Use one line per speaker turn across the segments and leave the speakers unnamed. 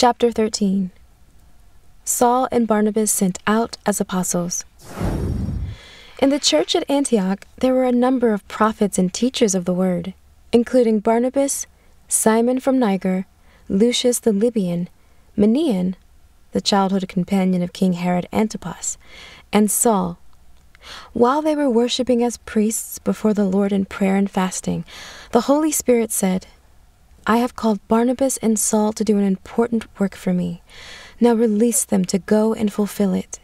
Chapter 13 Saul and Barnabas sent out as apostles. In the church at Antioch, there were a number of prophets and teachers of the word, including Barnabas, Simon from Niger, Lucius the Libyan, Manaen, the childhood companion of King Herod Antipas, and Saul. While they were worshiping as priests before the Lord in prayer and fasting, the Holy Spirit said, I have called Barnabas and Saul to do an important work for me. Now release them to go and fulfill it.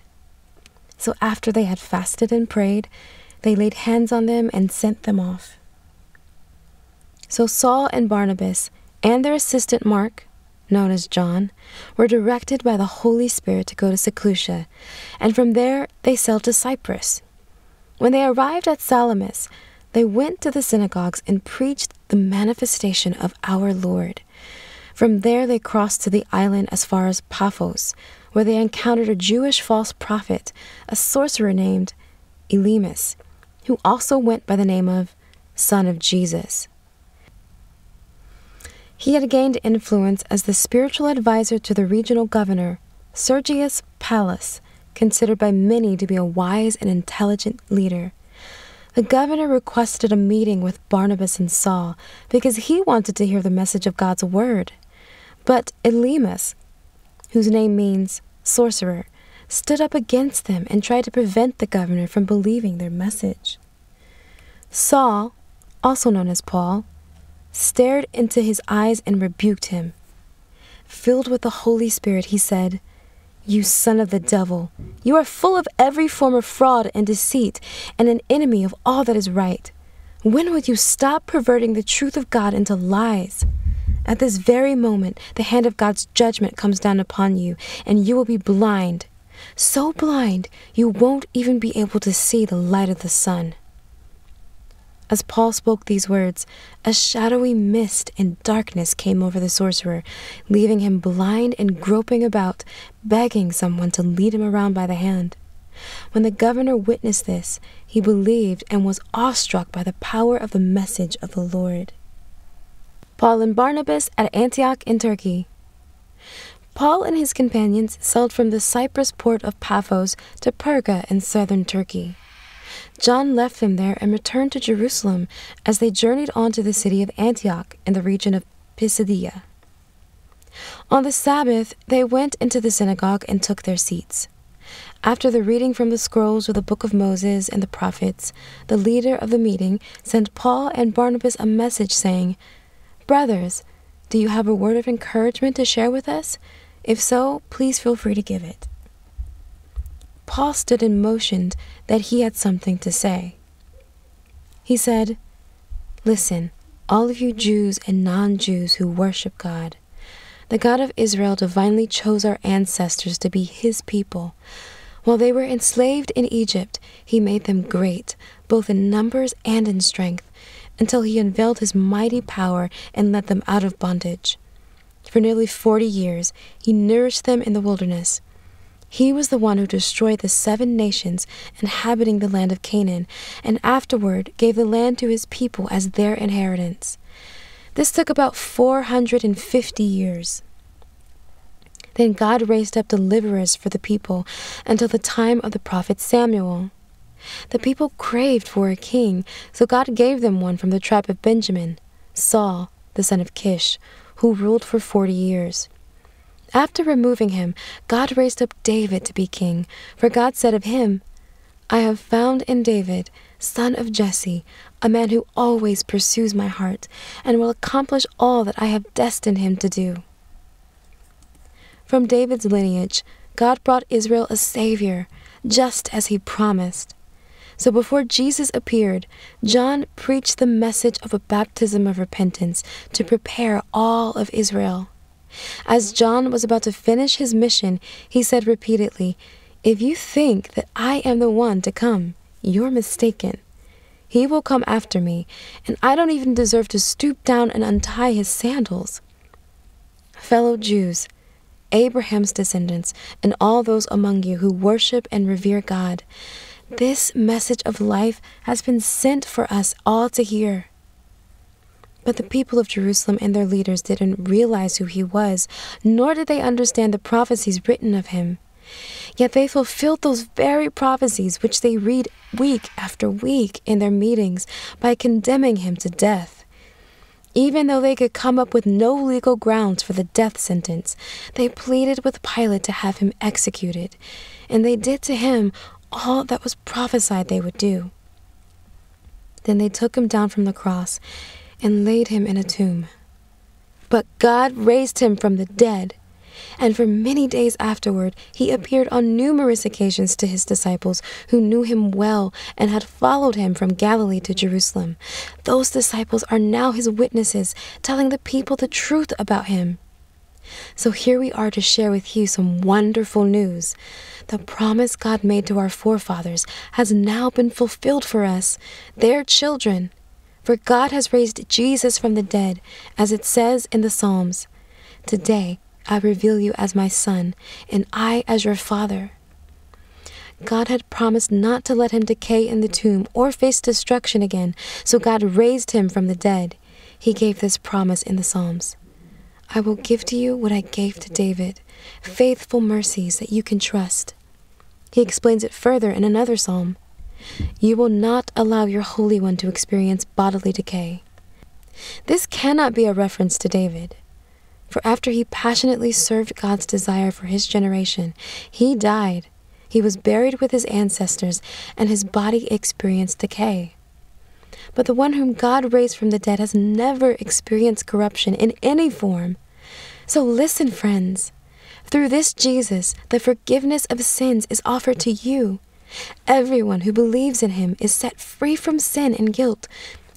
So after they had fasted and prayed, they laid hands on them and sent them off. So Saul and Barnabas and their assistant Mark, known as John, were directed by the Holy Spirit to go to Seleucia, and from there they sailed to Cyprus. When they arrived at Salamis, they went to the synagogues and preached the manifestation of our Lord. From there they crossed to the island as far as Paphos, where they encountered a Jewish false prophet, a sorcerer named Elymas, who also went by the name of Son of Jesus. He had gained influence as the spiritual advisor to the regional governor, Sergius Paulus, considered by many to be a wise and intelligent leader. The governor requested a meeting with Barnabas and Saul because he wanted to hear the message of God's word. But Elymas, whose name means sorcerer, stood up against them and tried to prevent the governor from believing their message. Saul, also known as Paul, stared into his eyes and rebuked him. Filled with the Holy Spirit, he said, You son of the devil, you are full of every form of fraud and deceit, and an enemy of all that is right. When will you stop perverting the truth of God into lies? At this very moment, the hand of God's judgment comes down upon you, and you will be blind. So blind, you won't even be able to see the light of the sun. As Paul spoke these words, a shadowy mist and darkness came over the sorcerer, leaving him blind and groping about, begging someone to lead him around by the hand. When the governor witnessed this, he believed and was awestruck by the power of the message of the Lord. Paul and Barnabas at Antioch in Turkey. Paul and his companions sailed from the Cyprus port of Paphos to Perga in southern Turkey. John left them there and returned to Jerusalem as they journeyed on to the city of Antioch in the region of Pisidia. On the Sabbath, they went into the synagogue and took their seats. After the reading from the scrolls of the book of Moses and the prophets, the leader of the meeting sent Paul and Barnabas a message saying, Brothers, do you have a word of encouragement to share with us? If so, please feel free to give it. Paul stood and motioned that he had something to say. He said, Listen, all of you Jews and non Jews who worship God. The God of Israel divinely chose our ancestors to be his people. While they were enslaved in Egypt, he made them great, both in numbers and in strength, until he unveiled his mighty power and led them out of bondage. For nearly forty years, he nourished them in the wilderness. He was the one who destroyed the seven nations inhabiting the land of Canaan, and afterward gave the land to his people as their inheritance. This took about 450 years. Then God raised up deliverers for the people until the time of the prophet Samuel. The people craved for a king, so God gave them one from the tribe of Benjamin, Saul, the son of Kish, who ruled for forty years. After removing him, God raised up David to be king, for God said of him, I have found in David, son of Jesse, a man who always pursues my heart, and will accomplish all that I have destined him to do. From David's lineage, God brought Israel a Savior, just as he promised. So before Jesus appeared, John preached the message of a baptism of repentance to prepare all of Israel. As John was about to finish his mission, he said repeatedly, If you think that I am the one to come, you're mistaken. He will come after me, and I don't even deserve to stoop down and untie his sandals. Fellow Jews, Abraham's descendants, and all those among you who worship and revere God, this message of life has been sent for us all to hear. But the people of Jerusalem and their leaders didn't realize who he was, nor did they understand the prophecies written of him. Yet they fulfilled those very prophecies which they read week after week in their meetings by condemning him to death. Even though they could come up with no legal grounds for the death sentence, they pleaded with Pilate to have him executed, and they did to him all that was prophesied they would do. Then they took him down from the cross and laid him in a tomb. But God raised him from the dead and for many days afterward he appeared on numerous occasions to his disciples, who knew him well and had followed him from Galilee to Jerusalem. Those disciples are now his witnesses, telling the people the truth about him. So here we are to share with you some wonderful news. The promise God made to our forefathers has now been fulfilled for us, their children. For God has raised Jesus from the dead, as it says in the Psalms. Today, I reveal you as my son, and I as your father. God had promised not to let him decay in the tomb or face destruction again, so God raised him from the dead. He gave this promise in the Psalms I will give to you what I gave to David faithful mercies that you can trust. He explains it further in another psalm You will not allow your Holy One to experience bodily decay. This cannot be a reference to David. For after he passionately served God's desire for his generation, he died. He was buried with his ancestors, and his body experienced decay. But the one whom God raised from the dead has never experienced corruption in any form. So listen, friends. Through this Jesus, the forgiveness of sins is offered to you. Everyone who believes in him is set free from sin and guilt,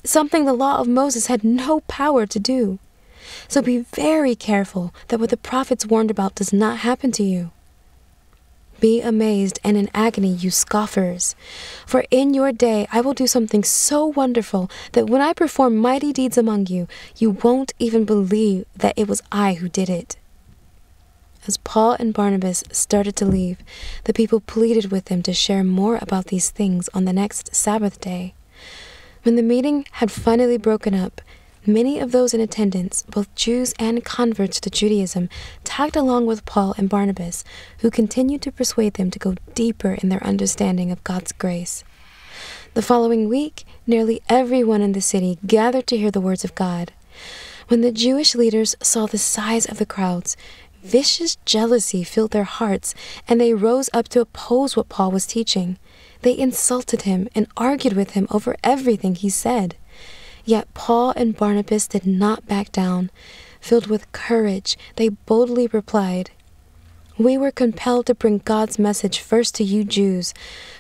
something the law of Moses had no power to do. So be very careful that what the prophets warned about does not happen to you. Be amazed and in agony, you scoffers. For in your day I will do something so wonderful that when I perform mighty deeds among you, you won't even believe that it was I who did it. As Paul and Barnabas started to leave, the people pleaded with them to share more about these things on the next Sabbath day. When the meeting had finally broken up, Many of those in attendance, both Jews and converts to Judaism, tagged along with Paul and Barnabas, who continued to persuade them to go deeper in their understanding of God's grace. The following week, nearly everyone in the city gathered to hear the words of God. When the Jewish leaders saw the size of the crowds, vicious jealousy filled their hearts, and they rose up to oppose what Paul was teaching. They insulted him and argued with him over everything he said. Yet Paul and Barnabas did not back down. Filled with courage, they boldly replied, We were compelled to bring God's message first to you Jews,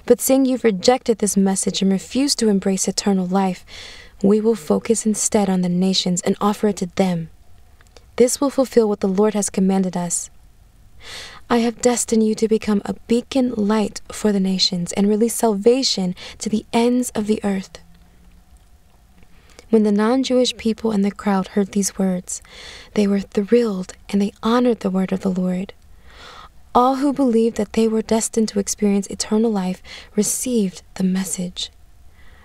but seeing you've rejected this message and refused to embrace eternal life, we will focus instead on the nations and offer it to them. This will fulfill what the Lord has commanded us. I have destined you to become a beacon light for the nations and release salvation to the ends of the earth. When the non Jewish people in the crowd heard these words, they were thrilled and they honored the word of the Lord. All who believed that they were destined to experience eternal life received the message.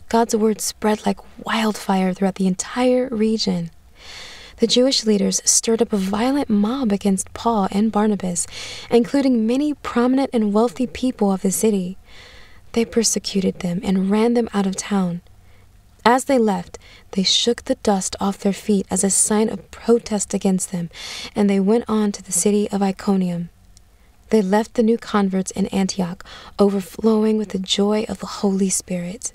God's word spread like wildfire throughout the entire region. The Jewish leaders stirred up a violent mob against Paul and Barnabas, including many prominent and wealthy people of the city. They persecuted them and ran them out of town. As they left, they shook the dust off their feet as a sign of protest against them, and they went on to the city of Iconium. They left the new converts in Antioch, overflowing with the joy of the Holy Spirit.